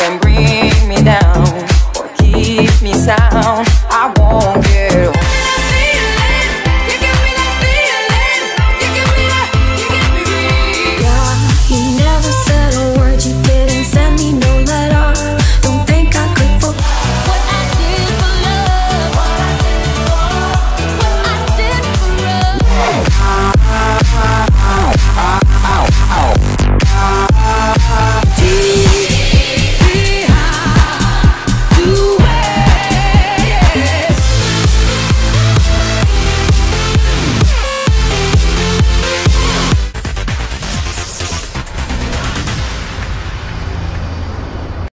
can bring me down or keep me sound. I won't give